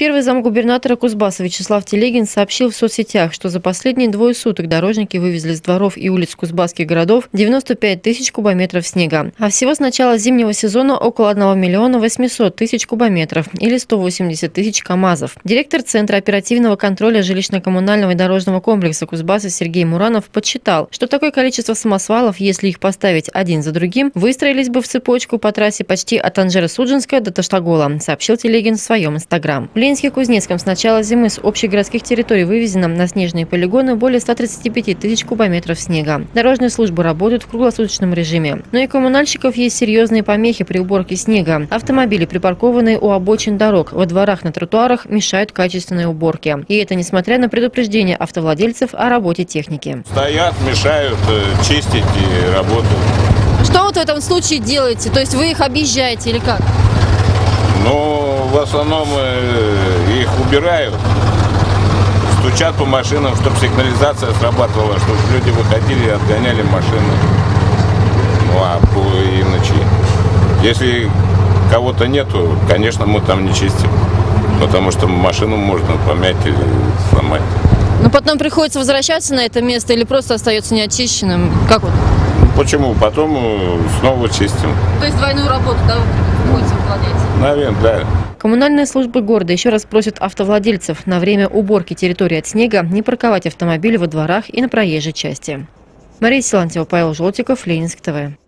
Первый замгубернатора Кузбасса Вячеслав Телегин сообщил в соцсетях, что за последние двое суток дорожники вывезли с дворов и улиц кузбасских городов 95 тысяч кубометров снега. А всего с начала зимнего сезона около 1 миллиона 800 тысяч кубометров или 180 тысяч КАМАЗов. Директор Центра оперативного контроля жилищно-коммунального и дорожного комплекса Кузбасса Сергей Муранов подсчитал, что такое количество самосвалов, если их поставить один за другим, выстроились бы в цепочку по трассе почти от Анжера-Суджинска до Таштагола, сообщил Телегин в своем инстаграм. Ленинске-Кузнецком с начала зимы с общегородских территорий вывезено на снежные полигоны более 135 тысяч кубометров снега. Дорожные службы работают в круглосуточном режиме. Но и коммунальщиков есть серьезные помехи при уборке снега. Автомобили, припаркованные у обочин дорог, во дворах, на тротуарах, мешают качественной уборке. И это несмотря на предупреждение автовладельцев о работе техники. Стоят, мешают э, чистить и работать. Что вот в этом случае делаете? То есть вы их объезжаете или как? Но в основном э, их убирают, стучат по машинам, чтобы сигнализация срабатывала, чтобы люди выходили и отгоняли машины. Ну а по и ночи. Если кого-то нету, конечно, мы там не чистим. Потому что машину можно помять или сломать. Но потом приходится возвращаться на это место или просто остается неочищенным? Как вот? Почему? Потом э, снова чистим. То есть двойную работу, да, приходится выполнять? Наверное, да. Коммунальные службы города еще раз просят автовладельцев на время уборки территории от снега не парковать автомобили во дворах и на проезжей части. Мария Силантьева, Павел Желтиков, Ленинск ТВ.